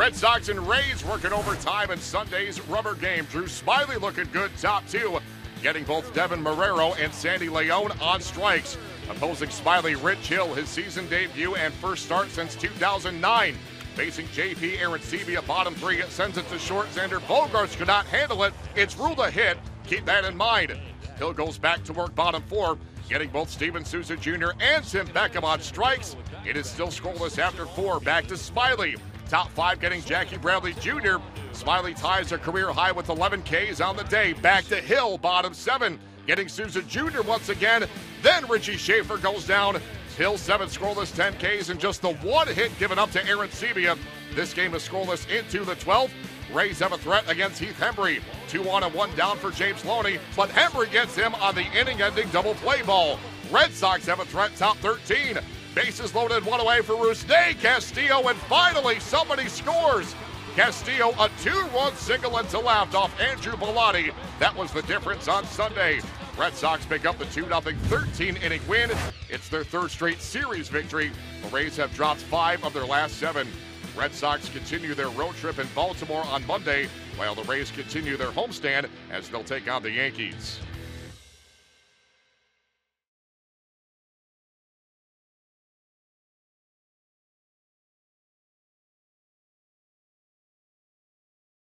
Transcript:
Red Sox and Rays working overtime in Sunday's rubber game. Drew Smyly looking good, top two, getting both Deven Marrero and Sandy León on strikes. Opposing Smyly, Rich Hill, his season debut and first start since 2009. Facing JP Arencibia, bottom three, it sends it to short. Xander Bogaerts could not handle it. It's ruled a hit. Keep that in mind. Hill goes back to work bottom four, getting both Steven Souza Jr. and Tim Beckham on strikes. It is still scoreless after four. Back to Smyly. Top five getting Jackie Bradley Jr. Smyly ties a career high with 11 Ks on the day. Back to Hill, bottom seven, getting Souza Jr. once again. Then Richie Shaffer goes down. Hill seven scoreless, 10 Ks, and just the one hit given up to Arencibia. This game is scoreless into the 12th. Rays have a threat against Heath Hembree. Two on and one down for James Loney, but Hembree gets him on the inning-ending double play ball. Red Sox have a threat top 13. Bases loaded, one away for Rusney Castillo, and finally somebody scores. Castillo, a two-run single into left off Andrew Bellatti. That was the difference on Sunday. Red Sox pick up the 2 0 13 inning win. It's their third straight series victory. The Rays have dropped five of their last seven. Red Sox continue their road trip in Baltimore on Monday, while the Rays continue their homestand as they'll take on the Yankees.